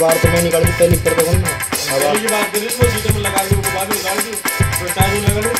बाहर तो मैं निकाल के पहले कर देगा ना बात करें तो सीटें में लगा दूँ बाद में निकाल दूँ तो टाइम लगा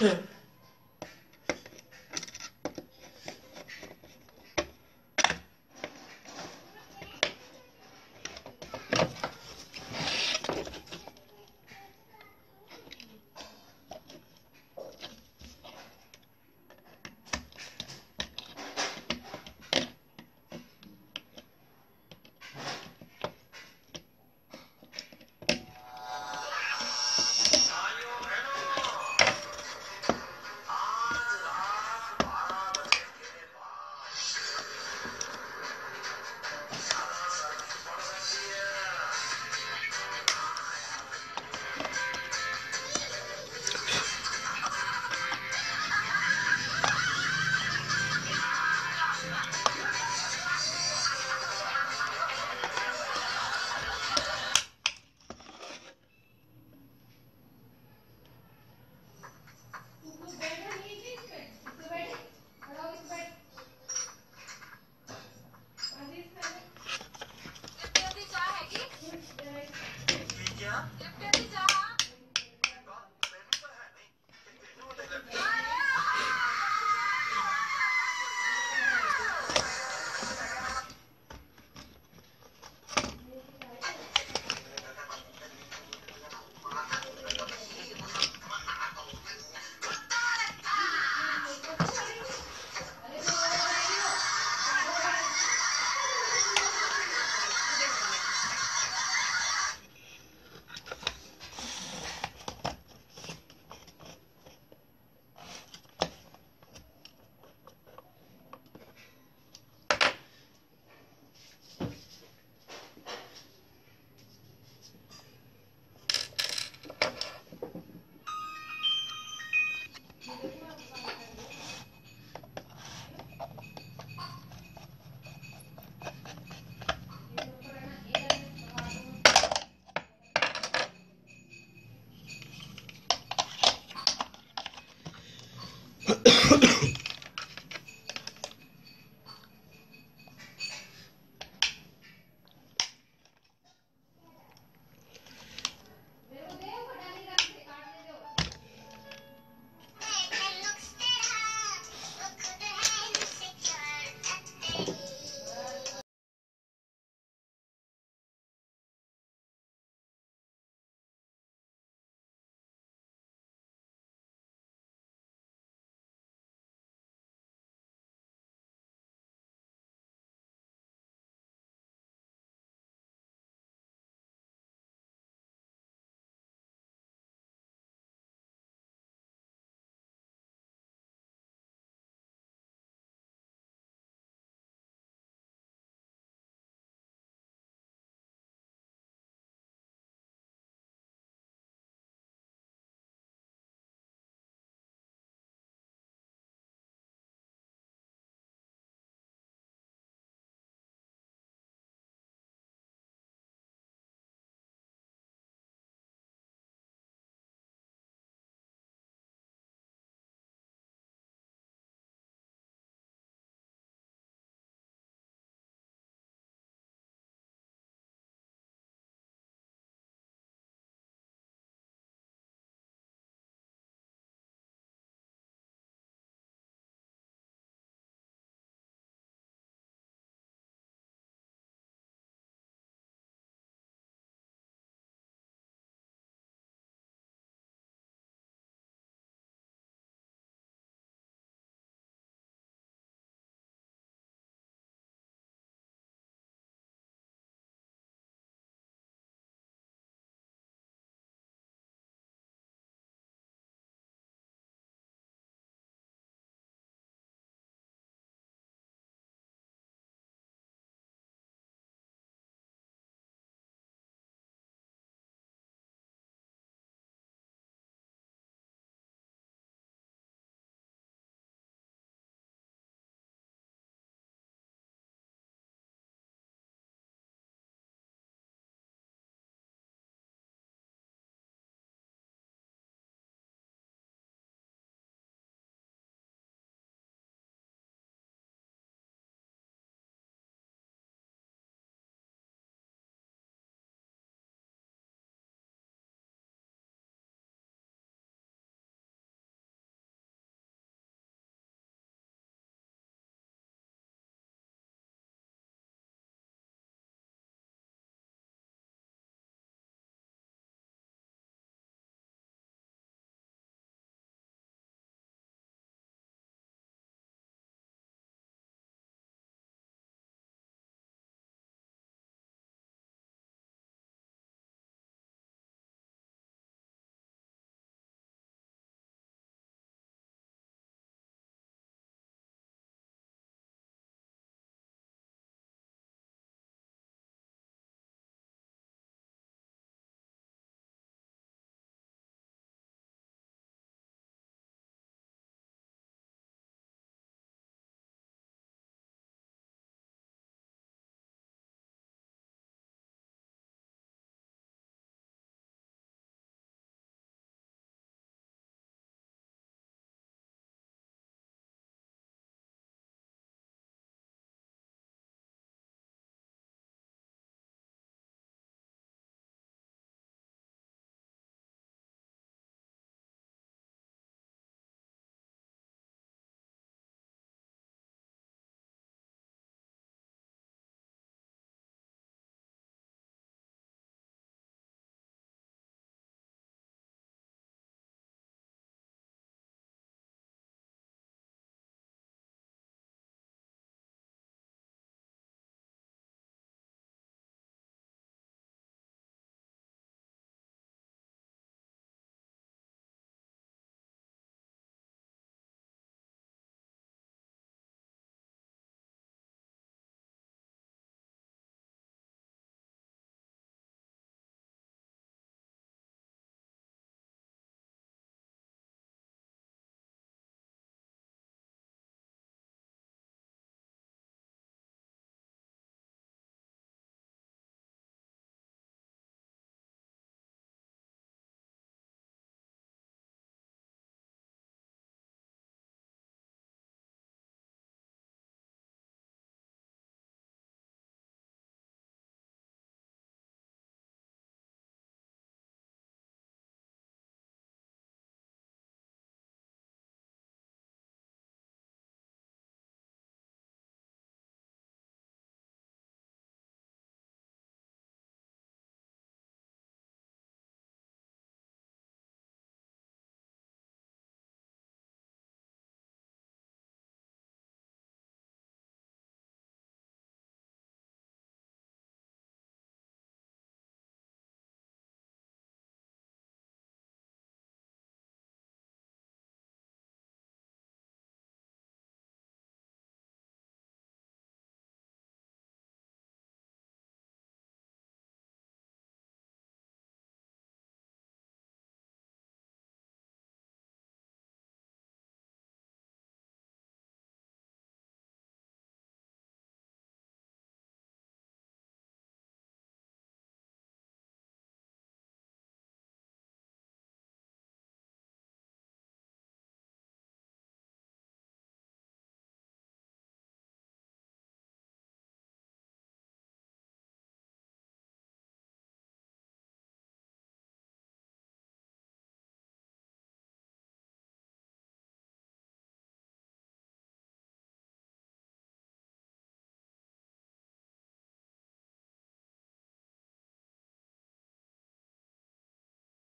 Yeah.